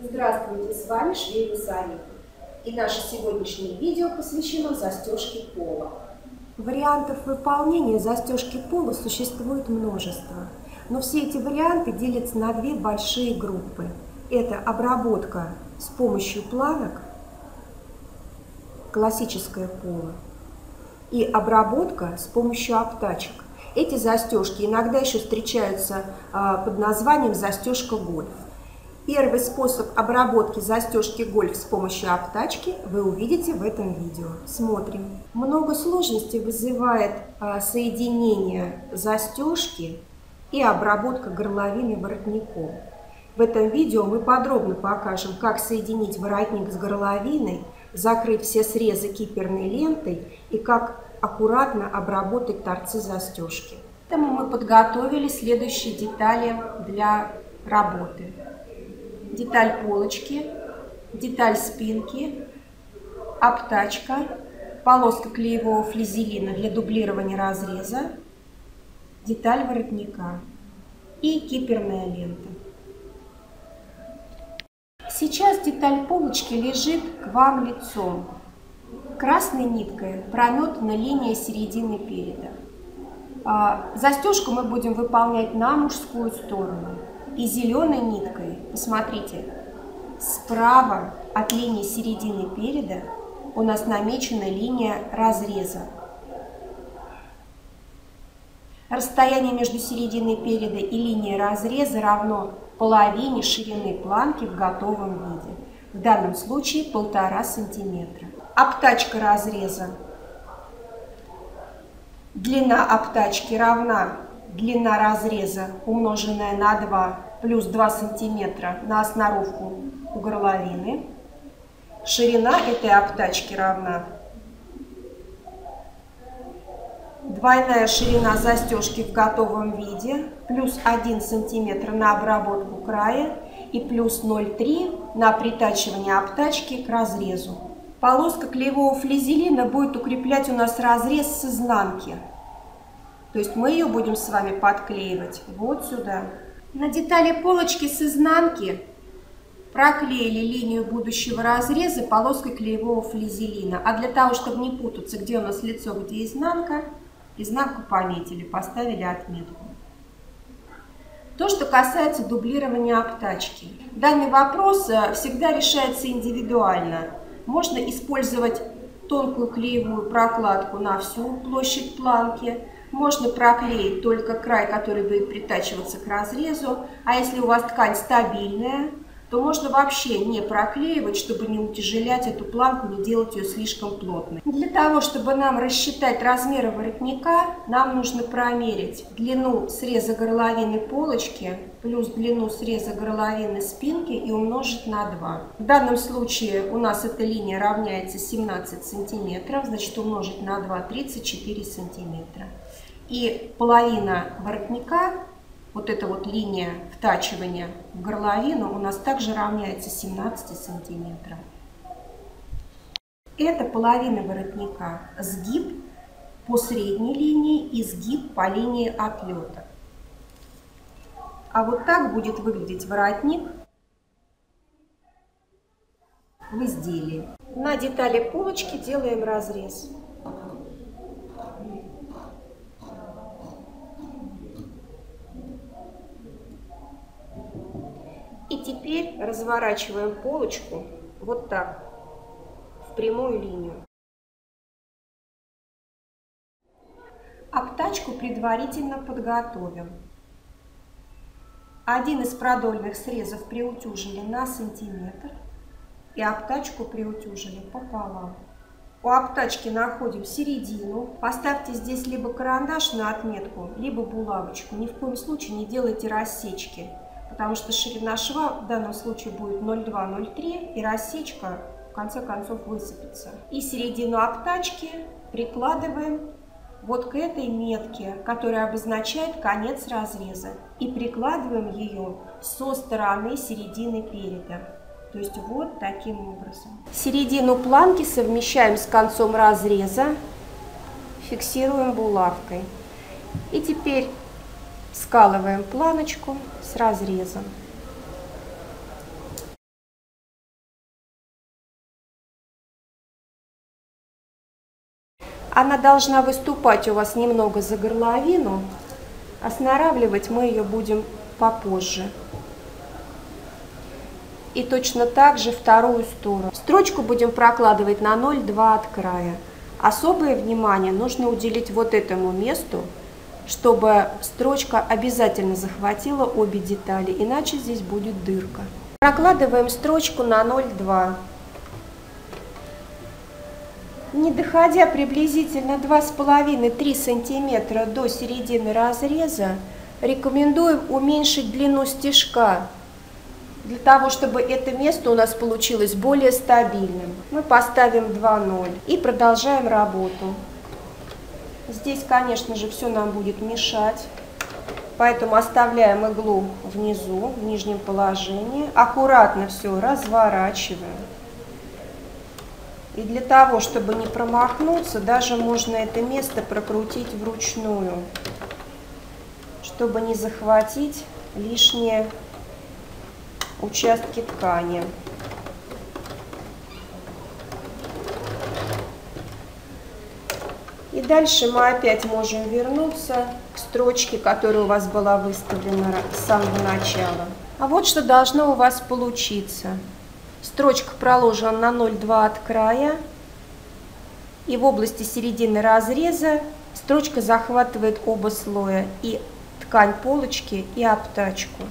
Здравствуйте, с вами Швейна Сарина. И наше сегодняшнее видео посвящено застежке пола. Вариантов выполнения застежки пола существует множество, но все эти варианты делятся на две большие группы. Это обработка с помощью планок, классическое поло, и обработка с помощью обтачек. Эти застежки иногда еще встречаются а, под названием застежка гольф. Первый способ обработки застежки гольф с помощью обтачки вы увидите в этом видео. Смотрим. Много сложностей вызывает а, соединение застежки и обработка горловины воротником. В этом видео мы подробно покажем, как соединить воротник с горловиной, закрыть все срезы киперной лентой и как аккуратно обработать торцы застежки. Поэтому мы подготовили следующие детали для работы. Деталь полочки, деталь спинки, обтачка, полоска клеевого флизелина для дублирования разреза, деталь воротника и киперная лента. Сейчас деталь полочки лежит к вам лицом. Красной ниткой прометана линия середины переда. А, застежку мы будем выполнять на мужскую сторону. И зеленой ниткой, посмотрите, справа от линии середины переда у нас намечена линия разреза. Расстояние между серединой переда и линией разреза равно половине ширины планки в готовом виде. В данном случае полтора сантиметра обтачка разреза. Длина обтачки равна длина разреза, умноженная на 2, плюс 2 сантиметра на основку у горловины. Ширина этой обтачки равна двойная ширина застежки в готовом виде, плюс 1 сантиметр на обработку края и плюс 0,3 на притачивание обтачки к разрезу. Полоска клеевого флизелина будет укреплять у нас разрез с изнанки. То есть мы ее будем с вами подклеивать вот сюда. На детали полочки с изнанки проклеили линию будущего разреза полоской клеевого флизелина. А для того, чтобы не путаться, где у нас лицо, где изнанка, изнанку пометили, поставили отметку. То, что касается дублирования обтачки. Данный вопрос э, всегда решается индивидуально. Можно использовать тонкую клеевую прокладку на всю площадь планки. Можно проклеить только край, который будет притачиваться к разрезу. А если у вас ткань стабильная, то можно вообще не проклеивать, чтобы не утяжелять эту планку, не делать ее слишком плотной. Для того, чтобы нам рассчитать размеры воротника, нам нужно промерить длину среза горловины полочки плюс длину среза горловины спинки и умножить на 2. В данном случае у нас эта линия равняется 17 сантиметров, значит умножить на 2 34 сантиметра. И половина воротника вот эта вот линия втачивания в горловину у нас также равняется 17 сантиметров. Это половина воротника. Сгиб по средней линии и сгиб по линии отлета. А вот так будет выглядеть воротник в изделии. На детали полочки делаем разрез. И теперь разворачиваем полочку вот так, в прямую линию. Обтачку предварительно подготовим. Один из продольных срезов приутюжили на сантиметр и обтачку приутюжили пополам. У обтачки находим середину. Поставьте здесь либо карандаш на отметку, либо булавочку. Ни в коем случае не делайте рассечки потому что ширина шва в данном случае будет 0,2-0,3 и рассечка в конце концов высыпется. И середину обтачки прикладываем вот к этой метке, которая обозначает конец разреза. И прикладываем ее со стороны середины переда. То есть вот таким образом. Середину планки совмещаем с концом разреза, фиксируем булавкой. И теперь скалываем планочку с разрезом. Она должна выступать у вас немного за горловину, Останавливать мы ее будем попозже. И точно так же вторую сторону. Строчку будем прокладывать на 0,2 от края. Особое внимание нужно уделить вот этому месту, чтобы строчка обязательно захватила обе детали, иначе здесь будет дырка. Прокладываем строчку на 0,2. Не доходя приблизительно 2,5-3 см до середины разреза, рекомендуем уменьшить длину стежка, для того, чтобы это место у нас получилось более стабильным. Мы поставим 2,0 и продолжаем работу. Здесь, конечно же, все нам будет мешать, поэтому оставляем иглу внизу, в нижнем положении. Аккуратно все разворачиваем. И для того, чтобы не промахнуться, даже можно это место прокрутить вручную, чтобы не захватить лишние участки ткани. И дальше мы опять можем вернуться к строчке, которая у вас была выставлена с самого начала. А вот что должно у вас получиться. Строчка проложена на 0,2 от края. И в области середины разреза строчка захватывает оба слоя. И ткань полочки, и обтачку.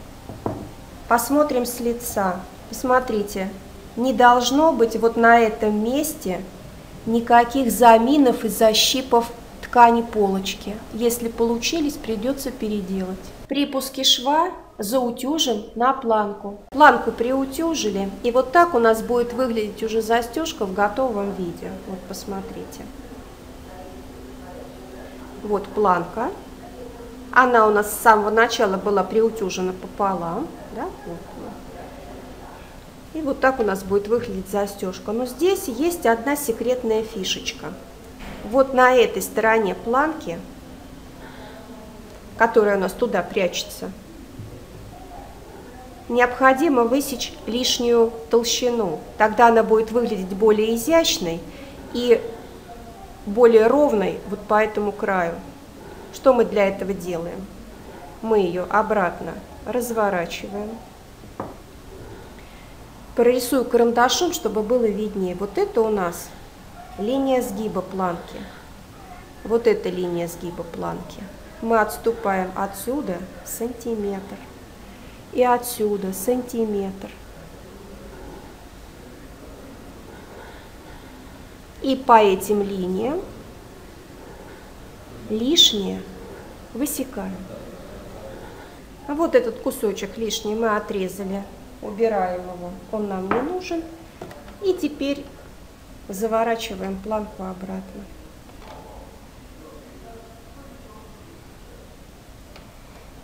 Посмотрим с лица. Посмотрите, не должно быть вот на этом месте никаких заминов и защипов ткани полочки. Если получились, придется переделать. При пуске шва заутюжим на планку. Планку приутюжили, и вот так у нас будет выглядеть уже застежка в готовом виде. Вот посмотрите. Вот планка. Она у нас с самого начала была приутюжена пополам. Да? Вот. И вот так у нас будет выглядеть застежка. Но здесь есть одна секретная фишечка. Вот на этой стороне планки, которая у нас туда прячется, необходимо высечь лишнюю толщину. Тогда она будет выглядеть более изящной и более ровной вот по этому краю. Что мы для этого делаем? Мы ее обратно разворачиваем. Прорисую карандашом, чтобы было виднее. Вот это у нас линия сгиба планки. Вот эта линия сгиба планки. Мы отступаем отсюда сантиметр и отсюда сантиметр. И по этим линиям лишнее высекаем. А вот этот кусочек лишний мы отрезали, убираем его, он нам не нужен. И теперь заворачиваем планку обратно.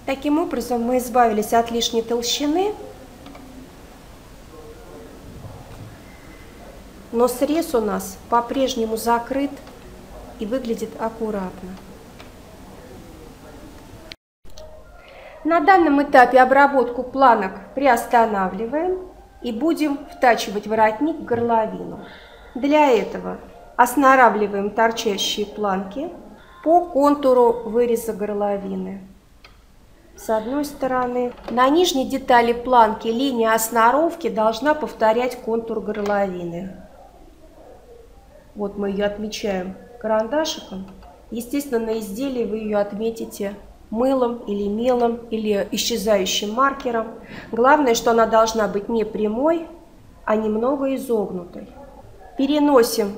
Таким образом мы избавились от лишней толщины, но срез у нас по-прежнему закрыт и выглядит аккуратно. На данном этапе обработку планок приостанавливаем и будем втачивать воротник в горловину. Для этого останавливаем торчащие планки по контуру выреза горловины с одной стороны. На нижней детали планки линия осноровки должна повторять контур горловины. Вот мы ее отмечаем карандашиком. Естественно, на изделии вы ее отметите мылом или мелом или исчезающим маркером. Главное, что она должна быть не прямой, а немного изогнутой. Переносим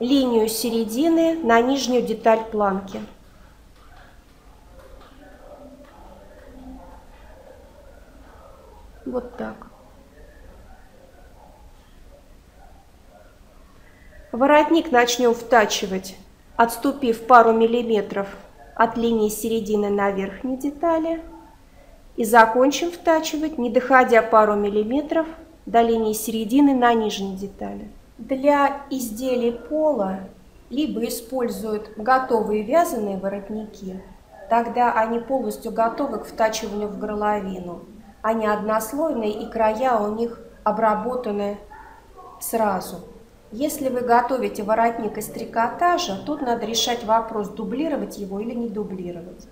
линию середины на нижнюю деталь планки. Вот так. Воротник начнем втачивать, отступив пару миллиметров от линии середины на верхней детали. И закончим втачивать, не доходя пару миллиметров до линии середины на нижней детали. Для изделий пола либо используют готовые вязаные воротники, тогда они полностью готовы к втачиванию в горловину – они однослойные, и края у них обработаны сразу. Если вы готовите воротник из трикотажа, тут надо решать вопрос, дублировать его или не дублировать.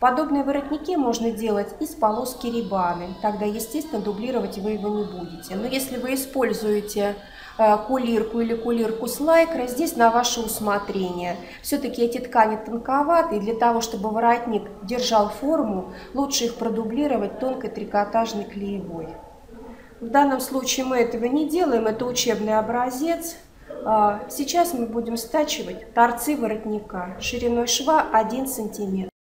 Подобные воротники можно делать из полоски рибаны, тогда, естественно, дублировать вы его не будете. Но если вы используете кулирку или кулирку с лайкрой, здесь на ваше усмотрение. Все-таки эти ткани тонковаты, и для того, чтобы воротник держал форму, лучше их продублировать тонкой трикотажной клеевой. В данном случае мы этого не делаем, это учебный образец. А, сейчас мы будем стачивать торцы воротника шириной шва 1 сантиметр.